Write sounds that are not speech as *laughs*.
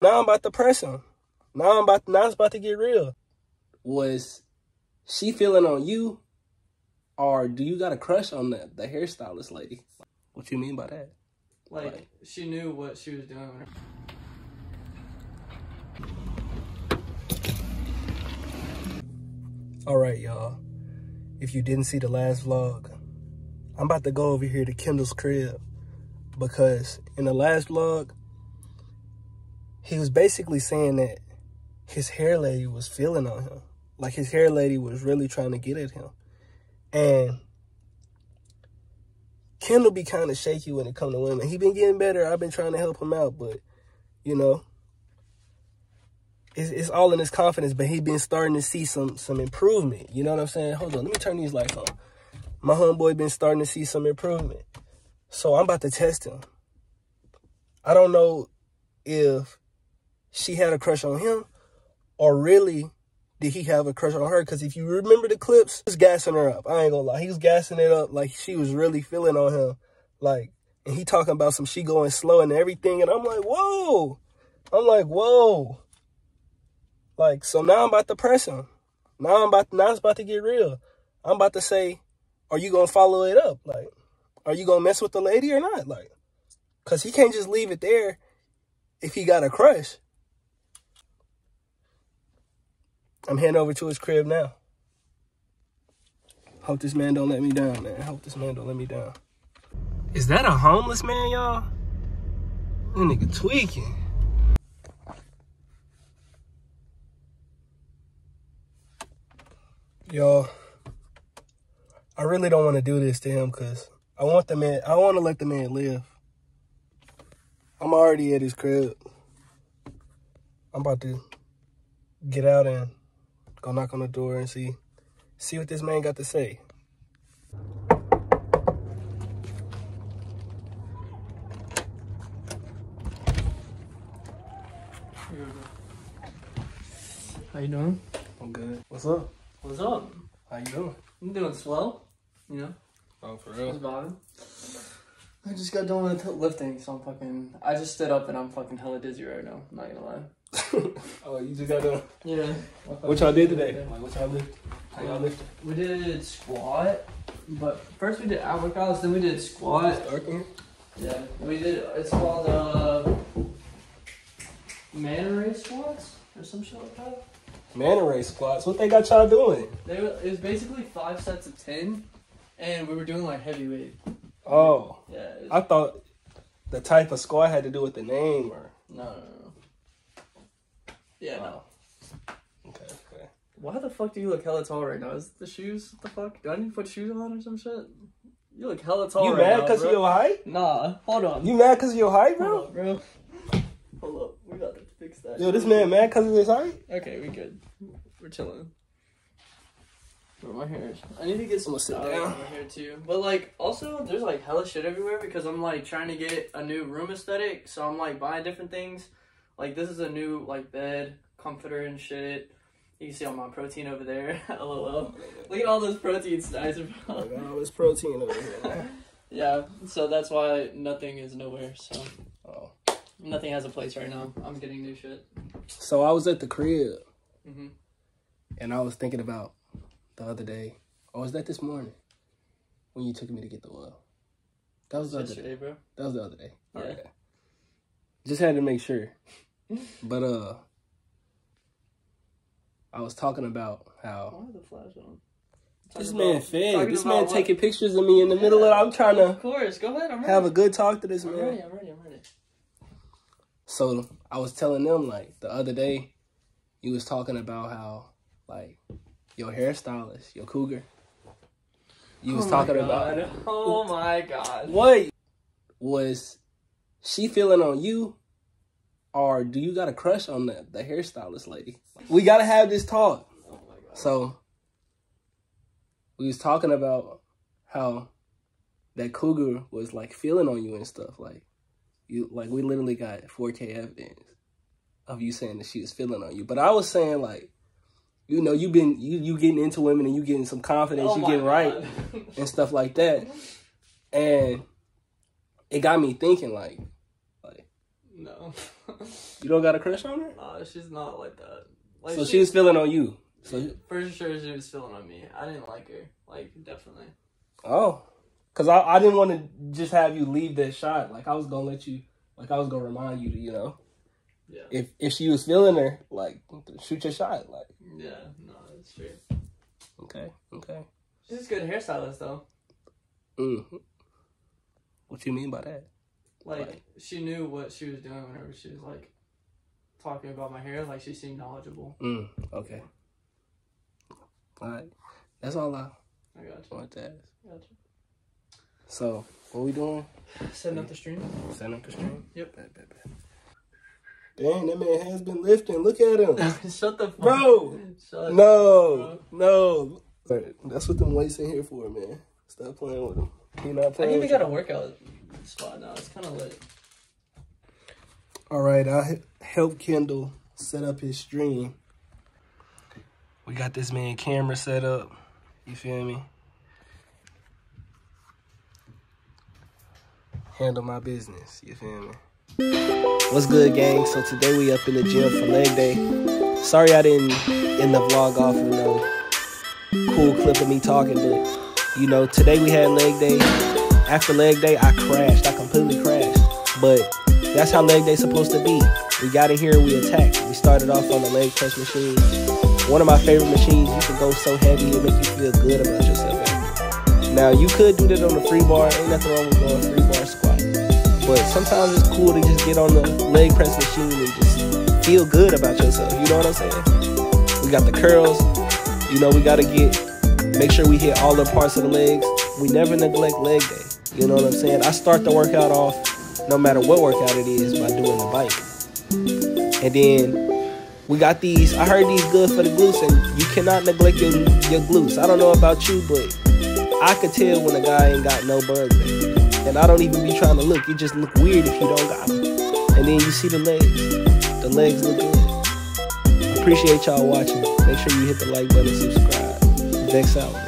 Now I'm about to press him. Now I'm about now it's about to get real. Was she feeling on you? Or do you got a crush on the, the hairstylist lady? What you mean by that? Like, Like- she knew what she was doing. All right, y'all. If you didn't see the last vlog, I'm about to go over here to Kendall's crib because in the last vlog, he was basically saying that his hair lady was feeling on him. Like his hair lady was really trying to get at him. And Kendall be kind of shaky when it come to women. He been getting better. I've been trying to help him out, but you know, it's, it's all in his confidence, but he been starting to see some some improvement. You know what I'm saying? Hold on, let me turn these lights on. My homeboy been starting to see some improvement. So I'm about to test him. I don't know if she had a crush on him or really did he have a crush on her? Because if you remember the clips, he was gassing her up. I ain't gonna lie. He was gassing it up like she was really feeling on him. Like, and he talking about some she going slow and everything. And I'm like, whoa. I'm like, whoa. Like, so now I'm about to press him. Now I'm about now it's about to get real. I'm about to say, are you gonna follow it up? Like, are you gonna mess with the lady or not? Like, cause he can't just leave it there if he got a crush. I'm heading over to his crib now. Hope this man don't let me down, man. Hope this man don't let me down. Is that a homeless man, y'all? That nigga tweaking. Y'all, I really don't want to do this to him because I want the man, I want to let the man live. I'm already at his crib. I'm about to get out and go knock on the door and see see what this man got to say. How you doing? I'm good. What's up? What's up? How you doing? I'm doing swell. You know, Oh, for real. just vibing. I just got done with lifting, so I'm fucking. I just stood up and I'm fucking hella dizzy right now. I'm not gonna lie. Oh, you just got done. Yeah. What y'all did today? Like, what y'all lift? How y'all lift? We did squat, but first we did ab workouts, then we did squat. Yeah, we did. It's called uh, man race squats or some shit like that. Man race squats. What they got y'all doing? They were, it was basically five sets of ten, and we were doing like heavyweight. Oh, Yeah. Was, I thought the type of squat had to do with the name or. no, no, no. Yeah, no. Oh. Okay, okay. Why the fuck do you look hella tall right now? Is it the shoes? What the fuck? Do I need to put shoes on or some shit? You look hella tall You right mad because of bro. your height? Nah, hold on. You mad because of your height, bro? Hold on, bro. Hold up. We got to fix that. Yo, this man mad because of his height? Okay, we good. We're chilling. Where my hair is. I need to get some I'ma sit style down. my hair too. But like, also, there's like hella shit everywhere because I'm like trying to get a new room aesthetic. So I'm like buying different things. Like this is a new like bed, comforter and shit. You can see all my protein over there. *laughs* LOL. Look at all those protein snacks, bro. Look at *laughs* all this protein over here. Yeah, so that's why nothing is nowhere. So Oh. nothing has a place right now. I'm getting new shit. So I was at the crib hmm and I was thinking about the other day. Or was that this morning? When you took me to get the oil. That was the other day. Bro. That was the other day. Yeah. Okay. Just had to make sure. But uh I was talking about how Why the flash on? this man about- fed. This about man what? taking pictures of me in the middle of I'm trying to Of course, go ahead. I'm ready. have a good talk to this I'm man. ready. I'm ready. I'm ready. So I was telling them like the other day, you was talking about how like your hairstylist, your cougar. You was Oh talking my about Oh my god. what was she feeling on you, or do you got a crush on the the hairstylist lady? We gotta have this talk. Oh. So we was talking about how that cougar was like feeling on you and stuff. Like you like we literally got 4K evidence of you saying that she was feeling on you. But I was saying like, you know, you been you you getting into women and you getting some confidence, Oh you getting right and stuff like that. And it got me thinking like like no. You don't got a crush on her? Nah, she's not like that. Like So she was feeling on you. So for sure she was feeling on me. I didn't like her. Like definitely. oh, cause I I didn't want to just have you leave that shot. Like I was gonna let you. Like I was gonna remind you to you know Yeah. if if she was feeling her like shoot your shot. Like Yeah. No, that's true. okay okay. She's a good hairstylist though. Mm. What you mean by that? Like she knew what she was doing whenever she was like talking about my hair. Like she seemed knowledgeable. Mm. Okay. All right. That's all I I got you. want to ask. Got So what we doing? Setting up the stream. Setting up the stream. Yep. Bet, bet, bet. Dang, that man has been lifting. Look at him. *laughs* Shut the fuck Bro, Shut no, no. Alright, That's what them weights in here for, man. Stop playing with them. He not I playing even got a workout spot now. It's kind of lit. All right, I helped Kendall set up his stream. We got this man camera set up. You feel me? Handle my business. You feel me? What's good, gang? So today we up in the gym for leg day. Sorry I didn't end the vlog off with no cool clip of me talking, but you know, today we had leg day. After leg day, I crashed. I completely crashed. But that's how leg day's supposed to be. We got in here, we attacked. We started off on the leg press machine. One of my favorite machines. You can go so heavy, it make you feel good about yourself. Now you could do that on the free bar. Ain't nothing wrong with going free bar squat. But sometimes it's cool to just get on the leg press machine and just feel good about yourself. You know what I'm saying? We got the curls. You know, we gotta get make sure we hit all the parts of the legs. We never neglect leg day. You know what I'm saying? I start the workout off, no matter what workout it is, by doing the bike. And then we got these. I heard these good for the glutes, and you cannot neglect your your glutes. I don't know about you, but I could tell when a guy ain't got no there. And I don't even be trying to look. You just look weird if you don't got them. And then you see the legs. The legs look good. Appreciate y'all watching. Make sure you hit the like button, and subscribe. Vex out.